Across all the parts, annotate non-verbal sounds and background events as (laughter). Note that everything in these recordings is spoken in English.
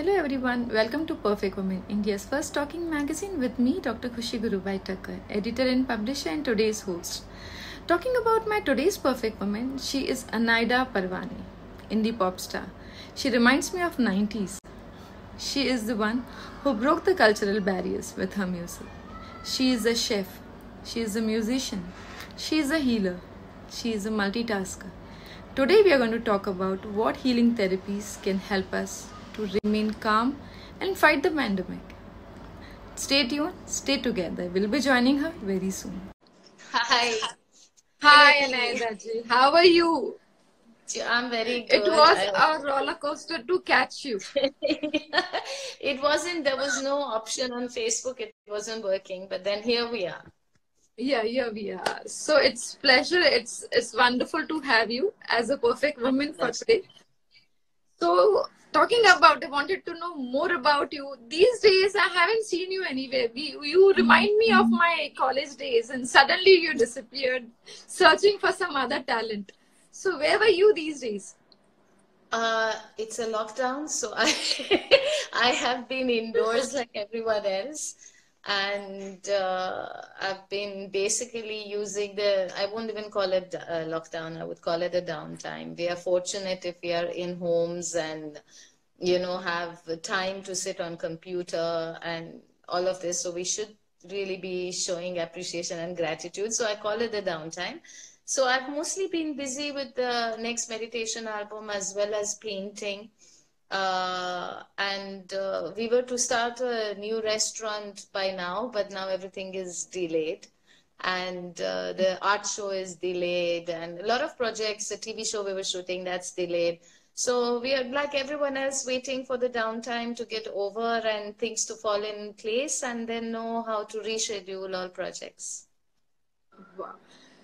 Hello everyone, welcome to Perfect Woman, India's first talking magazine with me, Dr. Khooshi Gurubhai Thakkar, editor and publisher and today's host. Talking about my today's perfect woman, she is Anaida Parvaneh, indie pop star. She reminds me of 90s. She is the one who broke the cultural barriers with her music. She is a chef, she is a musician, she is a healer, she is a multitasker. Today we are going to talk about what healing therapies can help us to remain calm and fight the pandemic. Stay tuned, stay together. We'll be joining her very soon. Hi. Hi, Anaida ji. How are you? I'm very good. It was I- a roller coaster to catch you. (laughs) it wasn't, there was no option on Facebook. It wasn't working. But then here we are. Yeah, yeah, we are. So it's pleasure. It's it's wonderful to have you as a perfect woman for today. So talking about, I wanted to know more about you. These days, I haven't seen you anywhere. You remind me of my college days, and suddenly you disappeared, searching for some other talent. So where were you these days? Uh, it's a lockdown, so I (laughs) I have been indoors like everyone else. And uh, I've been basically using the, I won't even call it uh, lockdown, I would call it a downtime. We are fortunate if we are in homes and, you know, have time to sit on computer and all of this. So we should really be showing appreciation and gratitude. So I call it a downtime. So I've mostly been busy with the next meditation album as well as painting. Uh, and uh, we were to start a new restaurant by now, but now everything is delayed. And uh, the art show is delayed, and a lot of projects, the TV show we were shooting, that's delayed. So we are like everyone else waiting for the downtime to get over and things to fall in place and then know how to reschedule all projects. Wow.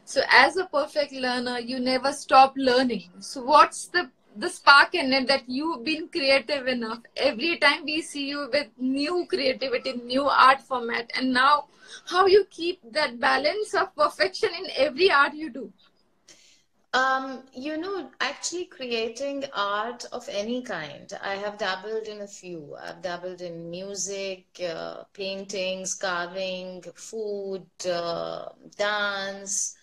So as a perfect learner, you never stop learning. So what's the the spark in it that you've been creative enough? Every time we see you with new creativity, new art format, and now how you keep that balance of perfection in every art you do. Um, you know, actually creating art of any kind. I have dabbled in a few. I've dabbled in music, uh, paintings, carving, food, uh, dance,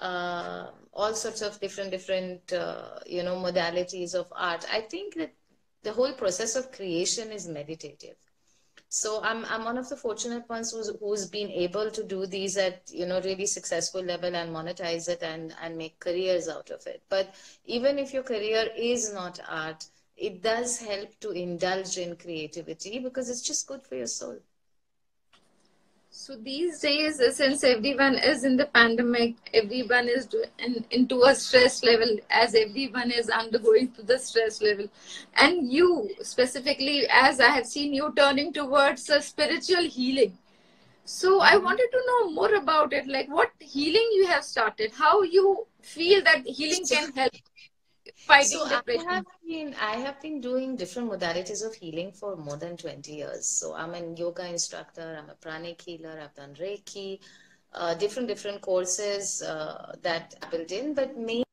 uh, all sorts of different, different, uh, you know, modalities of art. I think that the whole process of creation is meditative. So I'm I'm one of the fortunate ones who's who's been able to do these at you know really successful level and monetize it and and make careers out of it. But even if your career is not art, it does help to indulge in creativity because it's just good for your soul. So these days, since everyone is in the pandemic, everyone is in, into a stress level as everyone is undergoing to the stress level. And you specifically, as I have seen you turning towards a spiritual healing. So I mm-hmm. wanted to know more about it, like what healing you have started, how you feel that healing can help fighting So I have been I have been doing different modalities of healing for more than 20 years. So I'm a yoga instructor, I'm a pranic healer, I've done Reiki, uh, different different courses uh, that I built in, but mainly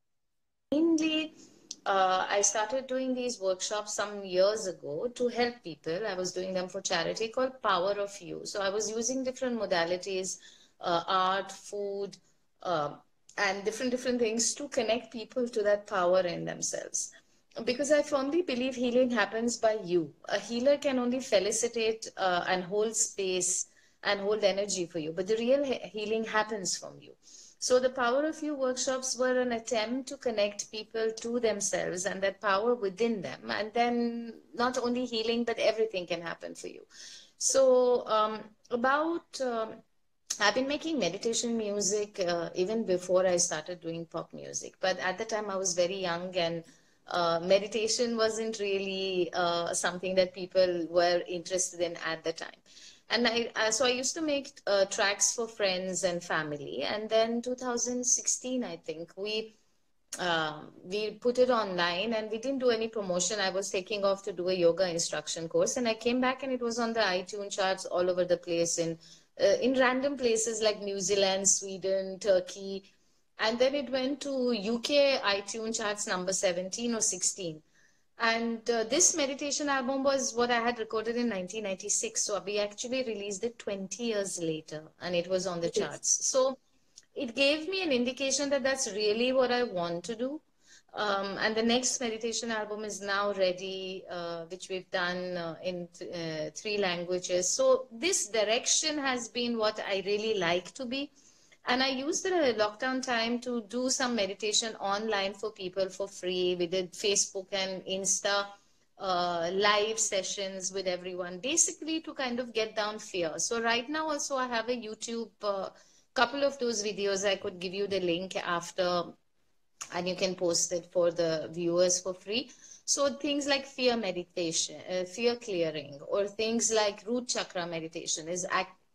uh, I started doing these workshops some years ago to help people. I was doing them for charity called Power of You. So I was using different modalities, uh, art, food, uh, and different different things to connect people to that power in themselves. Because I firmly believe healing happens by you. A healer can only felicitate uh, and hold space and hold energy for you, but the real he- healing happens from you. So the Power of You workshops were an attempt to connect people to themselves and that power within them. And then not only healing, but everything can happen for you. So um, about, um, I've been making meditation music uh, even before I started doing pop music. But at the time I was very young and uh, meditation wasn't really uh, something that people were interested in at the time and I, uh, so I used to make uh, tracks for friends and family. And then 2016, I think we um, we put it online, and we didn't do any promotion. I was taking off to do a yoga instruction course, and I came back, and it was on the iTunes charts all over the place in uh, in random places like New Zealand, Sweden, Turkey, and then it went to UK iTunes charts number 17 or 16. And uh, this meditation album was what I had recorded in 1996. So we actually released it 20 years later and it was on the charts. So it gave me an indication that that's really what I want to do. Um, and the next meditation album is now ready, uh, which we've done uh, in th uh, three languages. So this direction has been what I really like to be. And I used the lockdown time to do some meditation online for people for free. We did Facebook and Insta uh, live sessions with everyone, basically to kind of get down fear. So right now also I have a YouTube uh, couple of those videos. I could give you the link after and you can post it for the viewers for free. So things like fear meditation, uh, fear clearing, or things like root chakra meditation is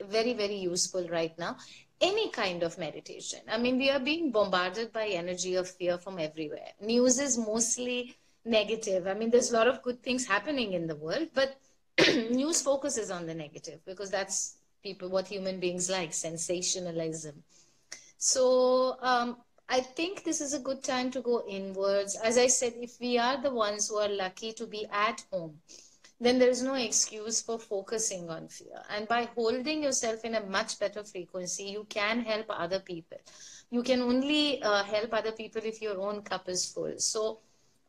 very, very useful right now any kind of meditation. I mean, we are being bombarded by energy of fear from everywhere. News is mostly negative. I mean, there's a lot of good things happening in the world, but (clears throat) news focuses on the negative because that's people what human beings like sensationalism. So um, I think this is a good time to go inwards. As I said, if we are the ones who are lucky to be at home, then there is no excuse for focusing on fear. And by holding yourself in a much better frequency, you can help other people. You can only uh, help other people if your own cup is full. So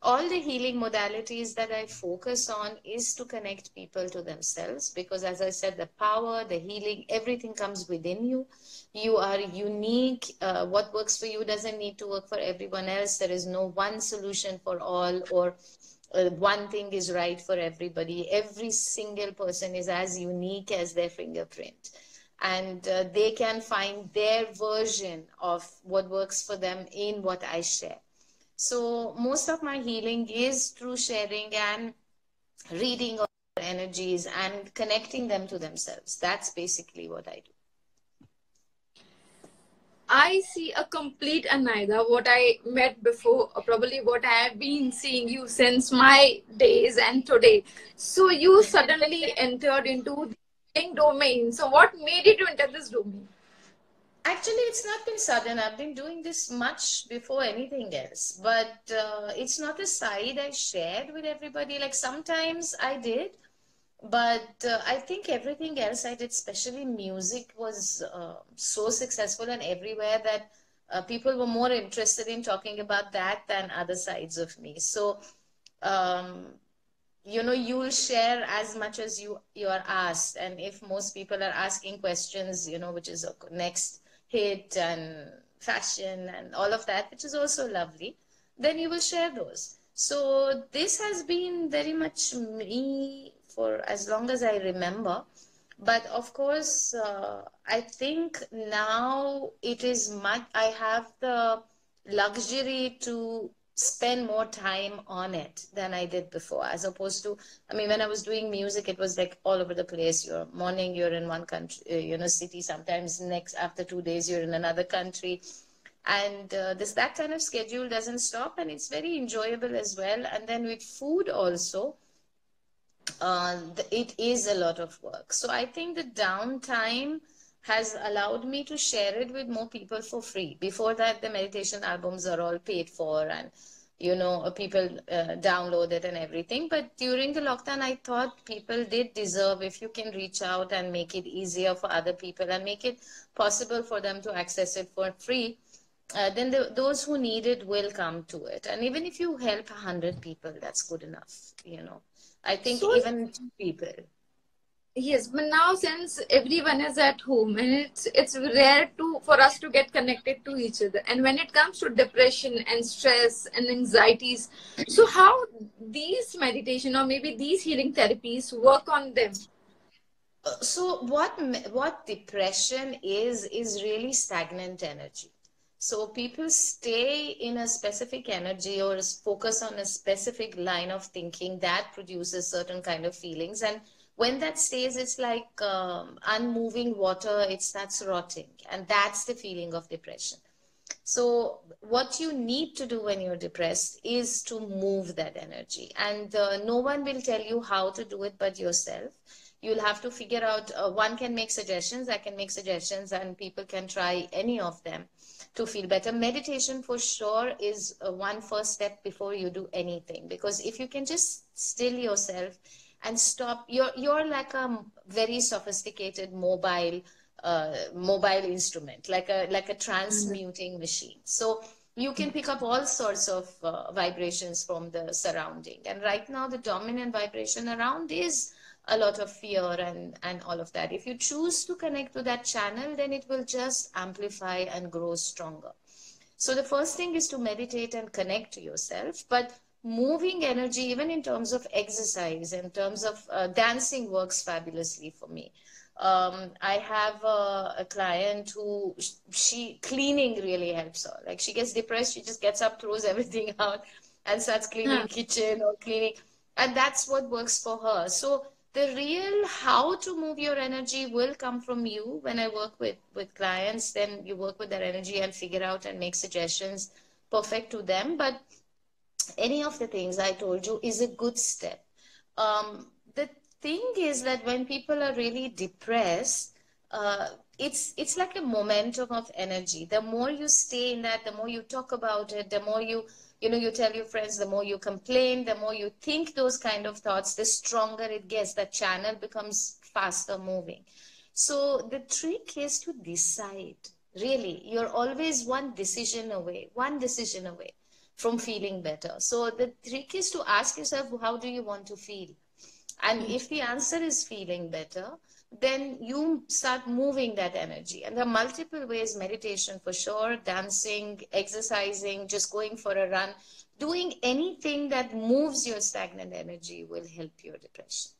all the healing modalities that I focus on is to connect people to themselves because as I said, the power, the healing, everything comes within you. You are unique. Uh, what works for you doesn't need to work for everyone else. There is no one solution for all or uh, one thing is right for everybody. Every single person is as unique as their fingerprint. And uh, they can find their version of what works for them in what I share. So most of my healing is through sharing and reading of energies and connecting them to themselves. That's basically what I do. I see a complete Anaida, what I met before, probably what I have been seeing you since my days and today. So you suddenly entered into the domain. So what made you to enter this domain? Actually, it's not been sudden. I've been doing this much before anything else. But uh, it's not a side I shared with everybody. Like sometimes I did, but uh, I think everything else I did, especially music, was uh, so successful and everywhere that uh, people were more interested in talking about that than other sides of me. So, um, you know, you will share as much as you you are asked, and if most people are asking questions, you know, which is a next hit and fashion and all of that, which is also lovely, then you will share those. So this has been very much me for as long as I remember. But of course, uh, I think now it is much, I have the luxury to spend more time on it than I did before, as opposed to, I mean, when I was doing music, it was like all over the place. You're morning, you're in one country, uh, you know, city. Sometimes next, after two days, you're in another country. And uh, this, that kind of schedule doesn't stop and it's very enjoyable as well. And then with food also, uh, it is a lot of work. So I think the downtime has allowed me to share it with more people for free. Before that, the meditation albums are all paid for and you know uh, people uh, download it and everything but during the lockdown i thought people did deserve if you can reach out and make it easier for other people and make it possible for them to access it for free uh, then the, those who need it will come to it and even if you help 100 people that's good enough you know I think so, even people. Yes, but now since everyone is at home and it's it's rare to for us to get connected to each other. And when it comes to depression and stress and anxieties, so how these meditation or maybe these healing therapies work on them? Uh, so what what depression is is really stagnant energy so people stay in a specific energy or focus on a specific line of thinking that produces certain kind of feelings. And when that stays, it's like um, unmoving water, it starts rotting. And that's the feeling of depression. So, what you need to do when you're depressed is to move that energy. And uh, no one will tell you how to do it but yourself. You'll have to figure out, uh, one can make suggestions, I can make suggestions, and people can try any of them to feel better. Meditation, for sure, is uh, one first step before you do anything. Because if you can just still yourself and stop, you're, you're like a very sophisticated mobile uh, mobile instrument, like a like a transmuting machine. So you can pick up all sorts of uh, vibrations from the surrounding. And right now, the dominant vibration around is a lot of fear and and all of that. If you choose to connect to that channel, then it will just amplify and grow stronger. So the first thing is to meditate and connect to yourself, but moving energy, even in terms of exercise, in terms of uh, dancing, works fabulously for me um, I have a, a, client who she cleaning really helps her. Like she gets depressed, she just gets up, throws (laughs) everything out, and starts cleaning yeah. kitchen or cleaning, and that's what works for her. So the real how to move your energy will come from you. When I work with with clients, then you work with their energy and figure out and make suggestions perfect to them. But any of the things I told you is a good step. Um, the thing is that when people are really depressed, uh, it's it's like a momentum of energy. The more you stay in that, the more you talk about it, the more you you know you tell your friends, the more you complain, the more you think those kind of thoughts, the stronger it gets. The channel becomes faster moving. So the trick is to decide. Really, you're always one decision away, one decision away from feeling better. So the trick is to ask yourself, how do you want to feel? And hmm. if the answer is feeling better, then you start moving that energy. And there are multiple ways meditation for sure, dancing, exercising, just going for a run, doing anything that moves your stagnant energy will help your depression.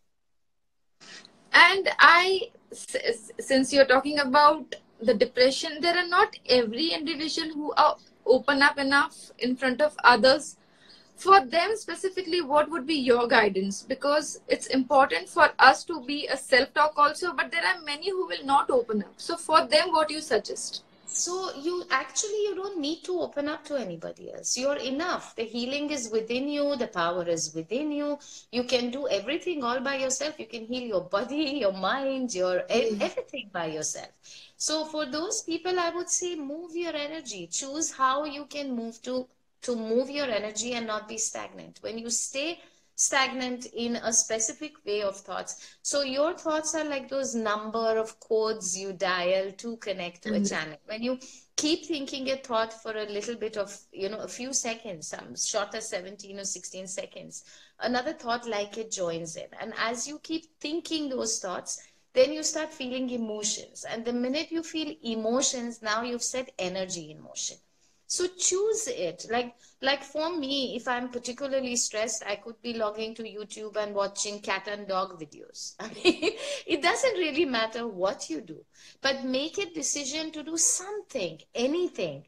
And I, since you're talking about the depression, there are not every individual who are open up enough in front of others. For them specifically what would be your guidance? Because it's important for us to be a self talk also but there are many who will not open up. So for them what you suggest so you actually you don't need to open up to anybody else. You're enough. The healing is within you. The power is within you. You can do everything all by yourself. You can heal your body your mind your mm. everything by yourself. So for those people i would say move your energy. Choose how you can move to to move your energy and not be stagnant. When you stay stagnant in a specific way of thoughts, so your thoughts are like those number of codes you dial to connect to mm-hmm. a channel. When you keep thinking a thought for a little bit of, you know, a few seconds, some shorter 17 or 16 seconds, another thought like it joins in. And as you keep thinking those thoughts, then you start feeling emotions. And the minute you feel emotions, now you've set energy in motion so choose it. Like like for me if i'm particularly stressed i could be logging to youtube and watching cat and dog videos. (laughs) I mean it doesn't really matter what you do but make a decision to do something anything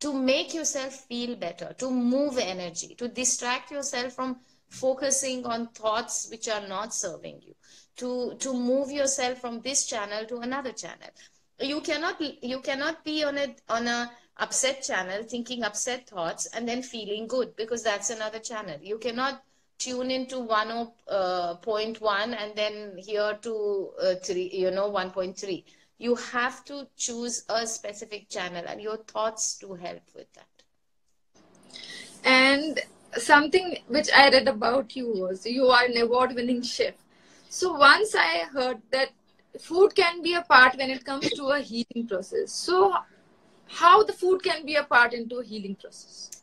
to make yourself feel better to move energy to distract yourself from focusing on thoughts which are not serving you to to move yourself from this channel to another channel. You cannot you cannot be on a on a upset channel, thinking upset thoughts, and then feeling good because that's another channel. You cannot tune into 1.1 uh, and then here to uh, 3, you know, 1.3. You have to choose a specific channel and your thoughts to help with that. And something which I read about you was you are an award winning chef. So once I heard that food can be a part when it comes to a healing process. So how the food can be a part into a healing process.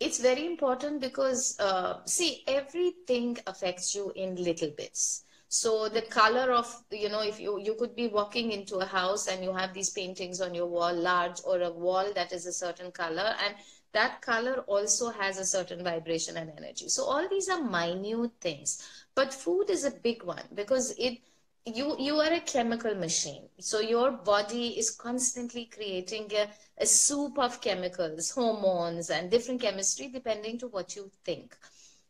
It's very important because uh, see everything affects you in little bits. So the color of you know if you you could be walking into a house and you have these paintings on your wall large or a wall that is a certain color and that color also has a certain vibration and energy. So all these are minute things. But food is a big one because it you you are a chemical machine so your body is constantly creating a, a soup of chemicals hormones and different chemistry depending to what you think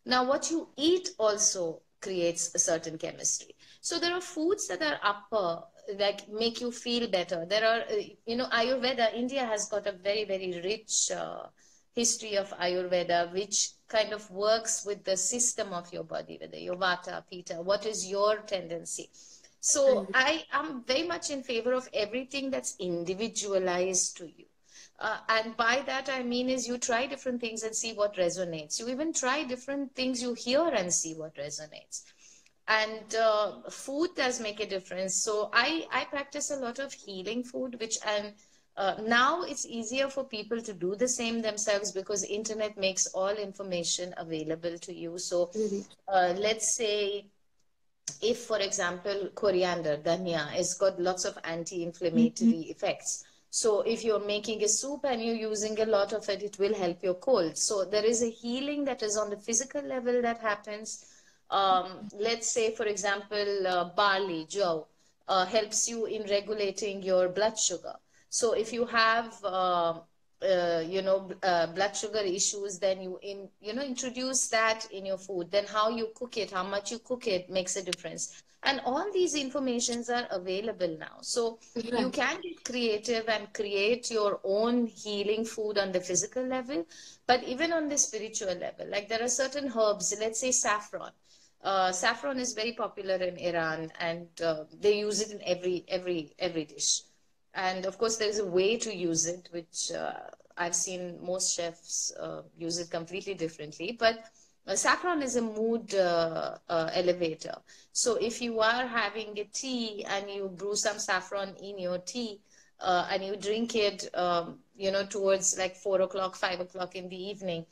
now what you eat also creates a certain chemistry so there are foods that are upper like make you feel better. There are, uh, you know, Ayurveda, India has got a very, very rich uh, history of Ayurveda, which kind of works with the system of your body, whether your Vata, Pitta, what is your tendency. So I am very much in favor of everything that's individualized to you. Uh, and by that I mean is you try different things and see what resonates. You even try different things you hear and see what resonates. And uh, food does make a difference. So I, I practice a lot of healing food, which and uh, now it's easier for people to do the same themselves because internet makes all information available to you. So uh, let's say if, for example, coriander, dhania, has got lots of anti-inflammatory mm-hmm. effects. So if you're making a soup and you're using a lot of it, it will help your cold. So there is a healing that is on the physical level that happens. Um, let's say, for example, uh, barley, jow, uh, helps you in regulating your blood sugar. So if you have uh, uh, you know uh, blood sugar issues then you in you know introduce that in your food. Then how you cook it how much you cook it makes a difference. And all these informations are available now. So you can get creative and create your own healing food on the physical level but even on the spiritual level. Like there are certain herbs let's say saffron. Uh, saffron is very popular in iran and uh, they use it in every every every dish and of course, there is a way to use it, which uh, I've seen most chefs uh, use it completely differently. But uh, saffron is a mood uh, uh, elevator. So if you are having a tea and you brew some saffron in your tea uh, and you drink it, um, you know, towards like four o'clock, five o'clock in the evening,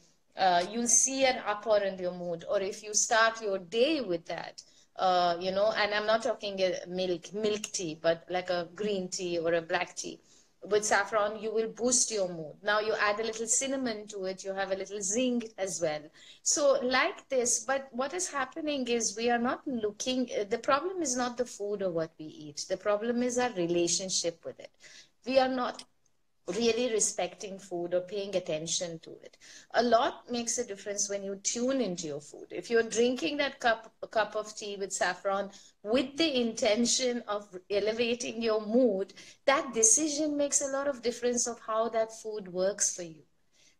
you'll see an upper in your mood. Or if you start your day with that, uh, you know, and I'm not talking milk, milk tea, but like a green tea or a black tea. With saffron, you will boost your mood. Now you add a little cinnamon to it, you have a little zing as well. So like this, but what is happening is we are not looking, the problem is not the food or what we eat. The problem is our relationship with it. We are not really respecting food or paying attention to it. A lot makes a difference when you tune into your food. If you're drinking that cup cup of tea with saffron with the intention of elevating your mood, that decision makes a lot of difference of how that food works for you.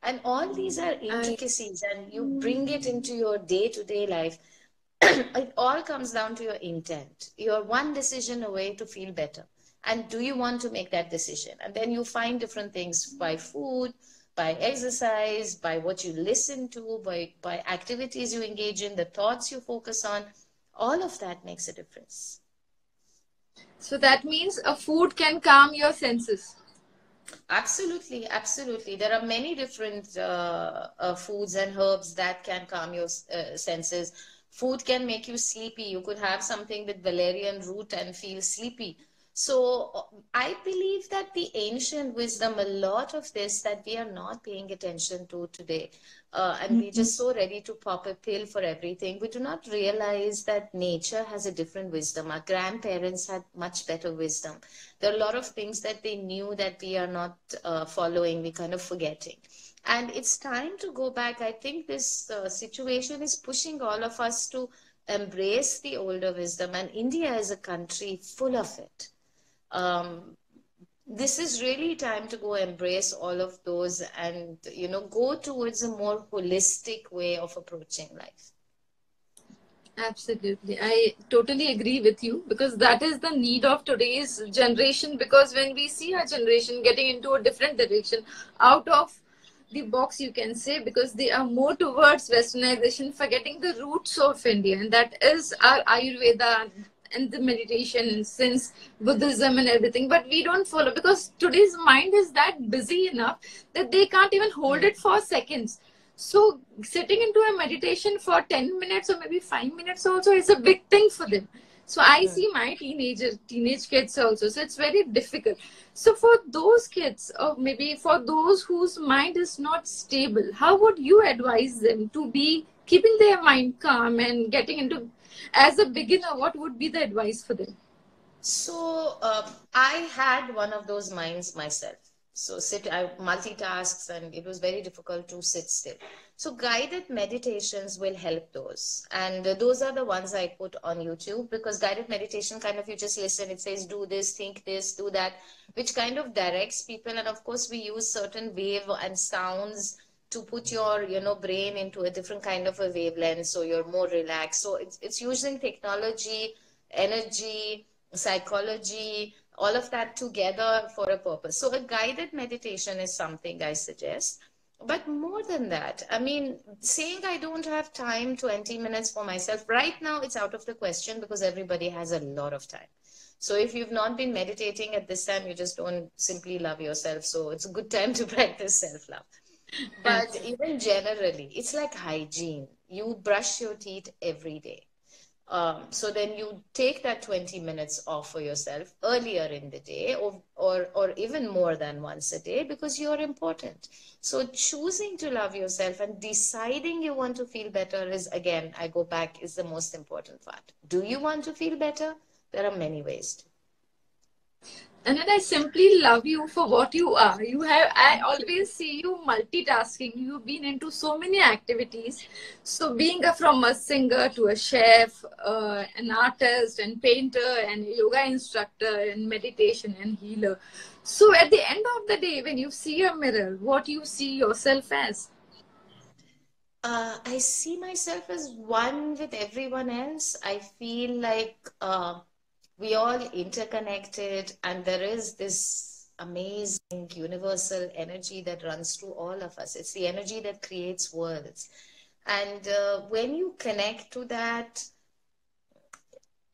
And all these are mm. intricacies and you mm. bring it into your day-to-day life. (clears throat) it all comes down to your intent. You're one decision away to feel better and do you want to make that decision? And then you find different things by food by exercise by what you listen to by by activities you engage in the thoughts you focus on. All of that makes a difference. So that means a food can calm your senses. Absolutely absolutely. There are many different uh, uh, foods and herbs that can calm your uh, senses. Food can make you sleepy. You could have something with valerian root and feel sleepy so I believe that the ancient wisdom, a lot of this that we are not paying attention to today, uh, and mm-hmm. we're just so ready to pop a pill for everything. We do not realize that nature has a different wisdom. Our grandparents had much better wisdom. There are a lot of things that they knew that we are not uh, following, we kind of forgetting. And it's time to go back. I think this uh, situation is pushing all of us to embrace the older wisdom, and India is a country full of it um, this is really time to go embrace all of those and you know go towards a more holistic way of approaching life. Absolutely. I totally agree with you because that is the need of today's generation because when we see our generation getting into a different direction out of the box you can say because they are more towards westernization forgetting the roots of india. And that is our ayurveda and the meditation since buddhism and everything but we don't follow because today's mind is that busy enough that they can't even hold it for seconds. So sitting into a meditation for 10 minutes or maybe 5 minutes also is a big thing for them. So i see my teenager teenage kids also so it's very difficult. So for those kids or maybe for those whose mind is not stable how would you advise them to be keeping their mind calm and getting into as a beginner what would be the advice for them so uh, i had one of those minds myself So sit, I multitasks and it was very difficult to sit still. So guided meditations will help those. And those are the ones I put on YouTube because guided meditation kind of you just listen. It says do this, think this, do that, which kind of directs people. And of course we use certain wave and sounds to put your you know brain into a different kind of a wavelength so you're more relaxed so it's, it's using technology energy psychology all of that together for a purpose. So a guided meditation is something I suggest. But more than that, I mean, saying I don't have time 20 minutes for myself, right now it's out of the question because everybody has a lot of time. So if you've not been meditating at this time, you just don't simply love yourself. So it's a good time to (laughs) practice self-love. But even generally, it's like hygiene. You brush your teeth every day um, so then you take that 20 minutes off for yourself earlier in the day or, or, or even more than once a day because you're important. So choosing to love yourself and deciding you want to feel better is, again, I go back, is the most important part. Do you want to feel better? There are many ways to. And then I simply love you for what you are. You have, I always see you multitasking. You've been into so many activities. So being a, from a singer to a chef, uh, an artist and painter and yoga instructor and meditation and healer. So at the end of the day, when you see a mirror, what you see yourself as? Uh, I see myself as one with everyone else. I feel like uh, we all interconnected and there is this amazing universal energy that runs through all of us. It's the energy that creates worlds. And uh, when you connect to that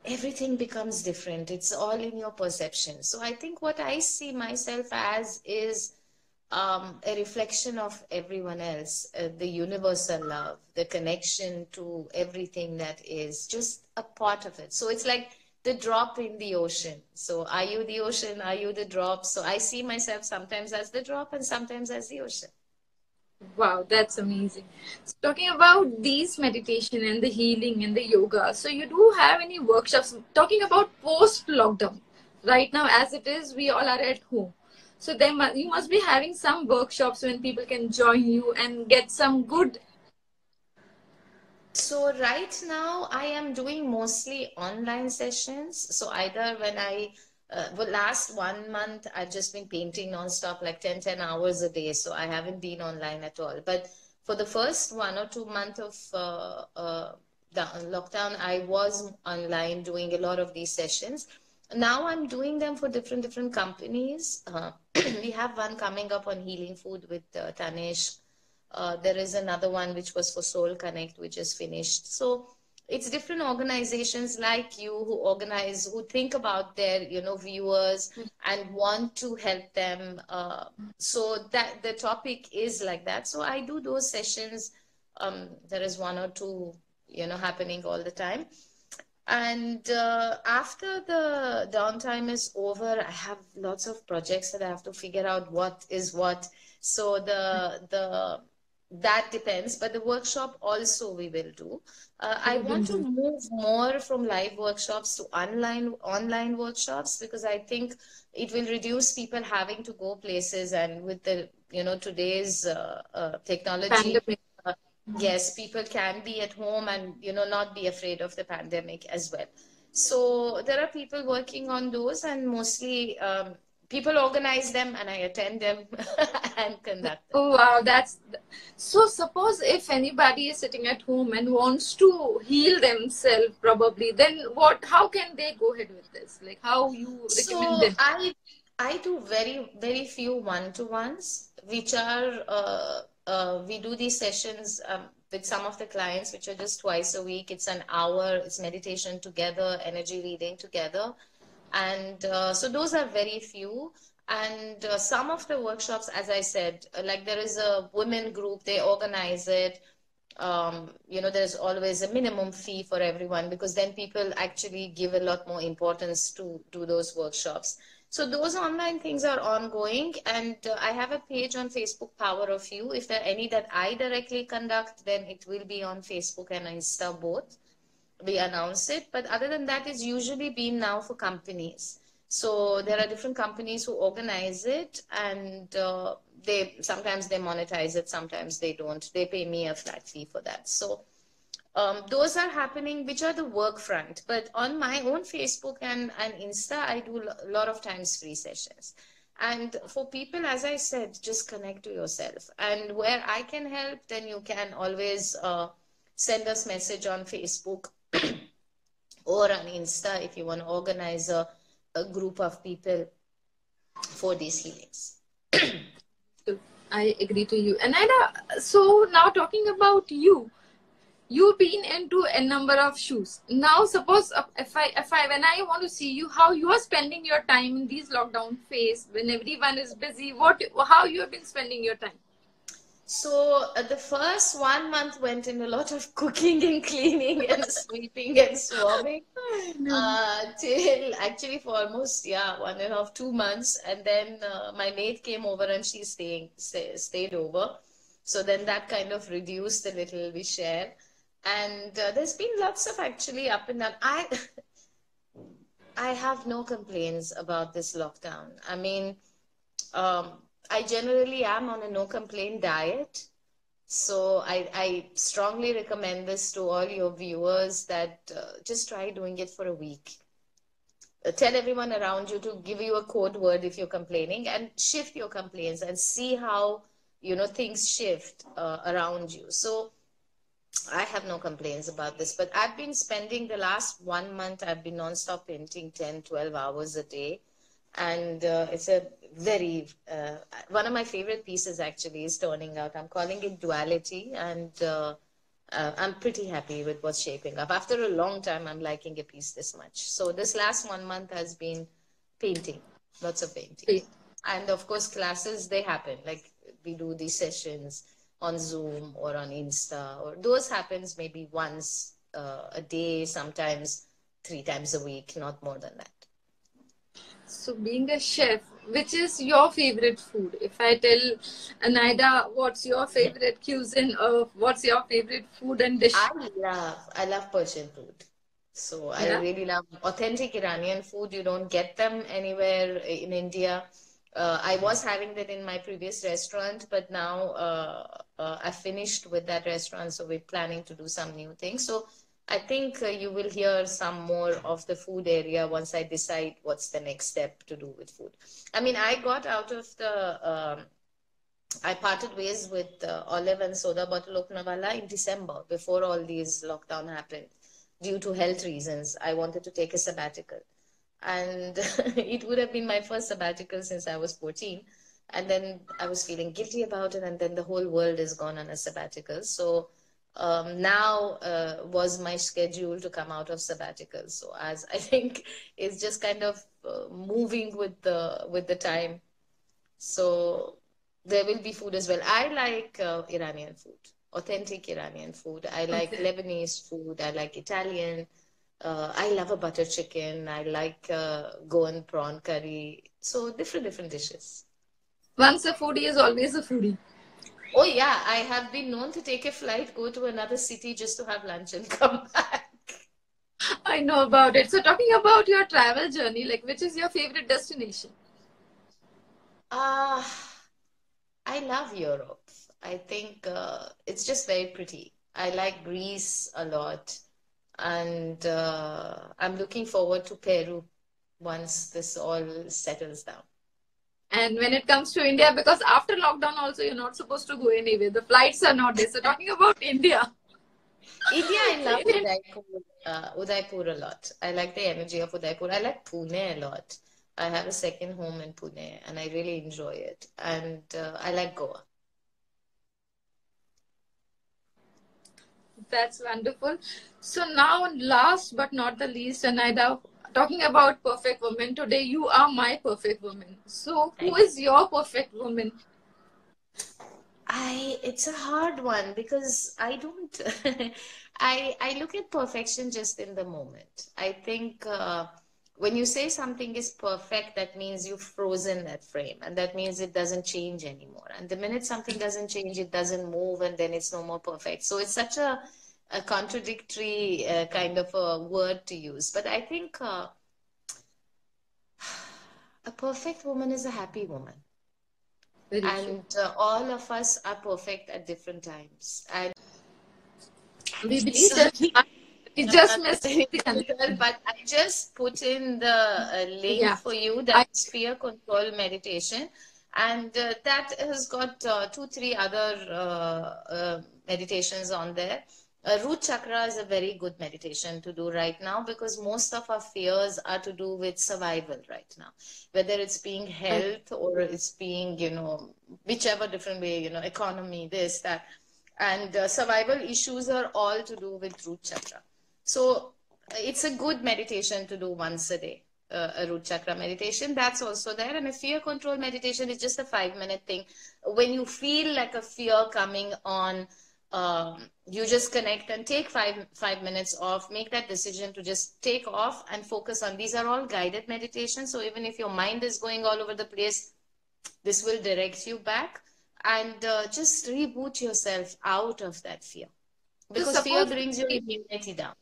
everything becomes different. It's all in your perception. So i think what i see myself as is um, a reflection of everyone else, uh, the universal love, the connection to everything that is just a part of it. So it's like the drop in the ocean. So are you the ocean? Are you the drop? So I see myself sometimes as the drop and sometimes as the ocean. Wow, that's amazing. So talking about these meditation and the healing and the yoga. So you do have any workshops talking about post lockdown? Right now, as it is, we all are at home. So then you must be having some workshops when people can join you and get some good so right now I am doing mostly online sessions. So either when I, uh, well, last one month I've just been painting nonstop, like 10, 10 hours a day. So I haven't been online at all. But for the first one or two months of uh, uh, the lockdown, I was online doing a lot of these sessions. Now I'm doing them for different different companies. Uh, (clears throat) we have one coming up on healing food with uh, uh, there is another one which was for Soul Connect, which is finished. So it's different organizations like you who organize, who think about their, you know, viewers and want to help them. Uh, so that the topic is like that. So I do those sessions. Um, there is one or two, you know, happening all the time. And uh, after the downtime is over, I have lots of projects that I have to figure out what is what. So the the that depends but the workshop also we will do. Uh, i want to mm-hmm. move more from live workshops to online online workshops because i think it will reduce people having to go places and with the you know today's uh, uh, technology uh, yes people can be at home and you know not be afraid of the pandemic as well. So there are people working on those and mostly um, people organize them and I attend them (laughs) and conduct them. Oh wow, that's so. Suppose if anybody is sitting at home and wants to heal themselves, probably, then what? How can they go ahead with this? Like how you recommend so them? I I do very very few one to ones, which are uh, uh, we do these sessions. Um, with some of the clients, which are just twice a week. It's an hour, it's meditation together, energy reading together and uh, so those are very few. And uh, some of the workshops as i said like there is a women group they organize it. Um, you know there's always a minimum fee for everyone because then people actually give a lot more importance to to those workshops. So those online things are ongoing. And uh, i have a page on facebook power of you. If there are any that i directly conduct then it will be on facebook and insta both we announce it. But other than that, it's usually been now for companies. So there are different companies who organize it, and uh, they sometimes they monetize it, sometimes they don't. They pay me a flat fee for that. So um, those are happening, which are the work front. But on my own Facebook and, and Insta, I do a lot of times free sessions. And for people, as I said, just connect to yourself. And where I can help, then you can always uh, send us message on Facebook (clears throat) or on Insta if you want to organize a, a group of people for these healings. (clears throat) I agree to you. Anaida, so now talking about you, you've been into a number of shoes now suppose uh, if i if i when i want to see you how you are spending your time in these lockdown phase when everyone is busy what how you have been spending your time so uh, the first one month went in a lot of cooking and cleaning and (laughs) sweeping and swarming uh, till actually for almost yeah one and a half two months. And then uh, my maid came over and she staying stay, stayed over. So then that kind of reduced a little we share and uh, there's been lots of actually up and down. I (laughs) i have no complaints about this lockdown. I mean um, i generally am on a no complaint diet. So I, I strongly recommend this to all your viewers that uh, just try doing it for a week. Uh, tell everyone around you to give you a code word if you're complaining and shift your complaints and see how you know things shift uh, around you. So I have no complaints about this, but I've been spending the last one month, I've been nonstop painting 10, 12 hours a day. And uh, it's a very, uh, one of my favorite pieces actually is turning out. I'm calling it Duality, and uh, uh I'm pretty happy with what's shaping up. After a long time, I'm liking a piece this much. So this last one month has been painting, lots of painting. And of course, classes, they happen. Like we do these sessions on Zoom or on Insta, or those happens maybe once uh, a day, sometimes three times a week, not more than that. So, being a chef, which is your favorite food? If I tell Anaida, what's your favorite cuisine or what's your favorite food and dish? I love, I love Persian food. So yeah. I really love authentic Iranian food. You don't get them anywhere in India. Uh, I was having that in my previous restaurant, but now uh, uh, I finished with that restaurant, so we're planning to do some new things. So I think uh, you will hear some more of the food area once I decide what's the next step to do with food. I mean, I got out of the, um, I parted ways with uh, Olive and Soda Bottle Lokhandwala in December before all these lockdown happened. Due to health reasons, I wanted to take a sabbatical and (laughs) it would have been my first sabbatical since I was 14. And then I was feeling guilty about it, and then the whole world is gone on a sabbatical. So um, now uh, was my schedule to come out of sabbatical. So as I think it's just kind of uh, moving with the with the time. So there will be food as well. I like uh, Iranian food, authentic Iranian food. I like okay. Lebanese food. I like Italian uh, I love a butter chicken. I like uh, Goan prawn curry. So different, different dishes. Once a foodie is always a foodie. Oh yeah, I have been known to take a flight, go to another city just to have lunch and come (laughs) back. I know about it. So talking about your travel journey, like which is your favorite destination? Ah, uh, I love Europe. I think uh, it's just very pretty. I like Greece a lot and uh, I'm looking forward to Peru once this all settles down. And when it comes to India, because after lockdown also you're not supposed to go anywhere. The flights are not there. So talking about India. India, I love (laughs) Udaipur, uh, Udaipur a lot. I like the energy of Udaipur. I like Pune a lot. I have a second home in Pune and I really enjoy it. And uh, I like Goa. That's wonderful. So now, last but not the least, and Anaida, talking about perfect woman. Today, you are my perfect woman. So, who is your perfect woman? I it's a hard one because I don't (laughs) I I look at perfection just in the moment. I think uh, when you say something is perfect, that means you've frozen that frame, and that means it doesn't change anymore. And the minute something doesn't change, it doesn't move, and then it's no more perfect. So it's such a a contradictory uh, kind of a word to use. But I think uh, a perfect woman is a happy woman. Very and uh, all of us are perfect at different times. And we believe that it just (laughs) but I just put in the uh, link yeah. for you that's I, fear control meditation and uh, that has got uh, two three other meditations on there uh, root chakra is a very good meditation to do right now because most of our fears are to do with survival right now. Whether it's being health or it's being you know whichever different way you know economy this that. And uh, survival issues are all to do with root chakra. So it's a good meditation to do once a day uh, a root chakra meditation. That's also there. And a fear control meditation is just a 5 minute thing. When you feel like a fear coming on um, you just connect and take five five minutes off make that decision to just take off and focus on these are all guided meditations. So even if your mind is going all over the place this will direct you back. And uh, just reboot yourself out of that fear. Because so fear brings your immunity down.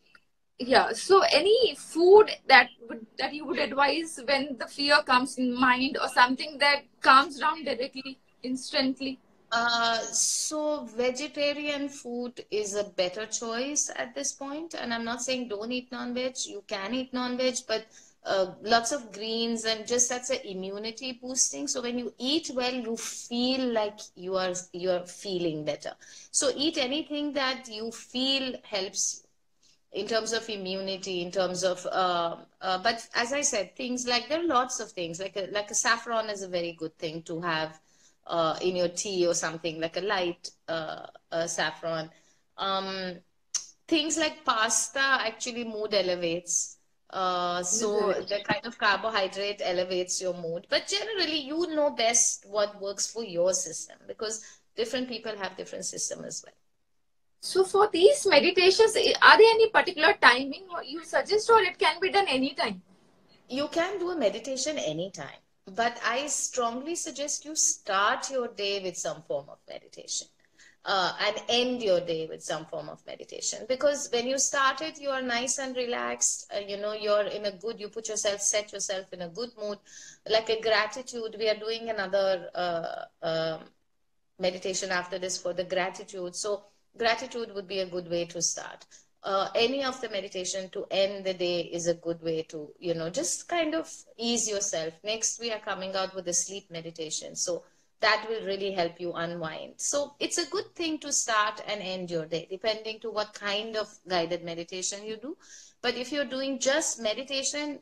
Yeah so any food that would that you would advise when the fear comes in mind or something that calms down directly instantly uh, so vegetarian food is a better choice at this point, and I'm not saying don't eat non-veg. You can eat non-veg, but uh, lots of greens and just that's an immunity boosting. So when you eat well, you feel like you are you are feeling better. So eat anything that you feel helps in terms of immunity, in terms of, uh, uh, but as I said, things like there are lots of things like a, like a saffron is a very good thing to have uh, in your tea or something like a light uh, uh, saffron. Um, things like pasta actually mood elevates. Uh, so the kind of carbohydrate elevates your mood. But generally, you know best what works for your system because different people have different system as well. So for these meditations, are there any particular timing you suggest or it can be done anytime? You can do a meditation anytime but I strongly suggest you start your day with some form of meditation. Uh, and end your day with some form of meditation. Because when you start it you are nice and relaxed uh, you know you're in a good you put yourself set yourself in a good mood like a gratitude. We are doing another uh, um, meditation after this for the gratitude. So gratitude would be a good way to start uh, any of the meditation to end the day is a good way to, you know, just kind of ease yourself. Next, we are coming out with a sleep meditation. So that will really help you unwind. So it's a good thing to start and end your day, depending to what kind of guided meditation you do. But if you're doing just meditation,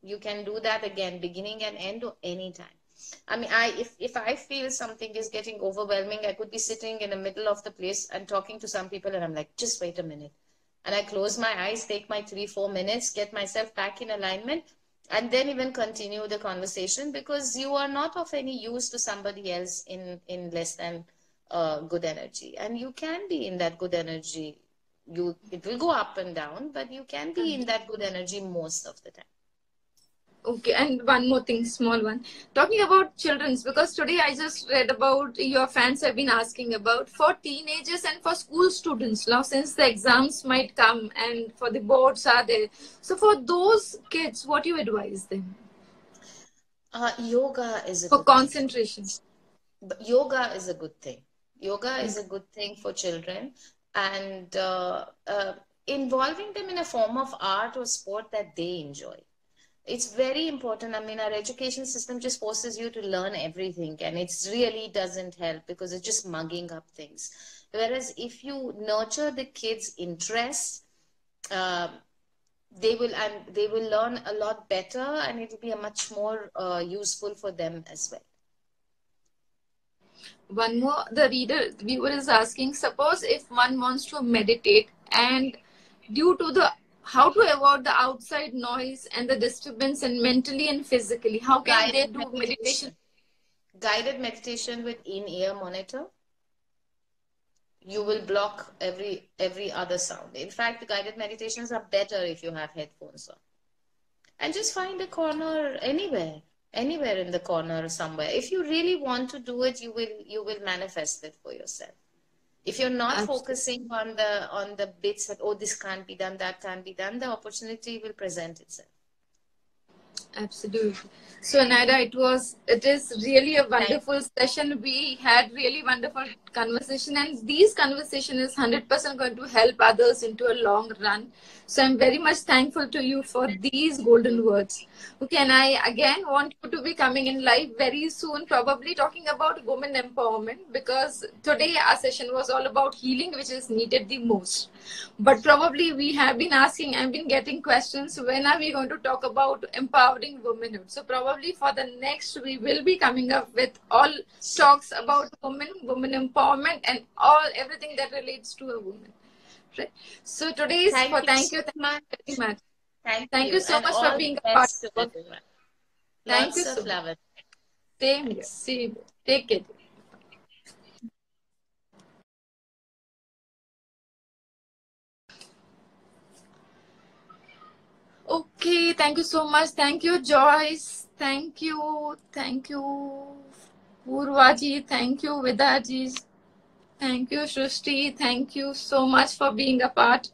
you can do that again, beginning and end or anytime. I mean, I if if I feel something is getting overwhelming, I could be sitting in the middle of the place and talking to some people, and I'm like, just wait a minute and I close my eyes, take my three, four minutes, get myself back in alignment, and then even continue the conversation because you are not of any use to somebody else in, in less than uh, good energy. And you can be in that good energy. You It will go up and down, but you can be in that good energy most of the time. Okay, and one more thing, small one. Talking about children's, because today I just read about your fans have been asking about for teenagers and for school students now, since the exams might come and for the boards are there. So for those kids, what you advise them? Uh, yoga is for concentration. Yoga is a good thing. Yoga is a good thing for children, and uh, uh, involving them in a form of art or sport that they enjoy it's very important. I mean, our education system just forces you to learn everything, and it really doesn't help because it's just mugging up things. Whereas if you nurture the kids' interest, uh, they will and they will learn a lot better, and it will be a much more uh, useful for them as well. One more, the reader viewer is asking: Suppose if one wants to meditate, and due to the how to avoid the outside noise and the disturbance and mentally and physically? How can guided they do meditation. meditation. Guided meditation with in-ear monitor. You will block every every other sound. In fact guided meditations are better if you have headphones on. And just find a corner anywhere anywhere in the corner or somewhere. If you really want to do it you will you will manifest it for yourself if you're not Absolutely. focusing on the on the bits that oh this can't be done that can't be done the opportunity will present itself Absolutely. So, Naida, it was, it is really a wonderful session. We had really wonderful conversation, and these conversation is hundred percent going to help others into a long run. So, I'm very much thankful to you for these golden words. Okay, and I again want you to be coming in live very soon, probably talking about women empowerment because today our session was all about healing, which is needed the most. But probably we have been asking, I've been getting questions when are we going to talk about empowering womanhood? So, probably for the next, we will be coming up with all talks about women, women empowerment, and all everything that relates to a woman. Right. So, today is Thank for you thank you, thank much. you very much. Thank, Thank you so and much for being a part of it. Thank you so much. Same here. Same. Take it. Okay, thank you so much. Thank you, Joyce. Thank you. Thank you, Purvaji. Thank you, Vidaji. Thank you, Shrishti. Thank you so much for being a part.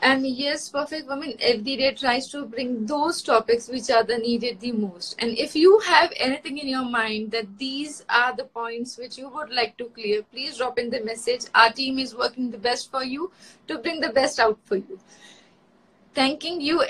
And yes, Perfect Woman every day tries to bring those topics which are the needed the most. And if you have anything in your mind that these are the points which you would like to clear, please drop in the message. Our team is working the best for you to bring the best out for you. Thanking you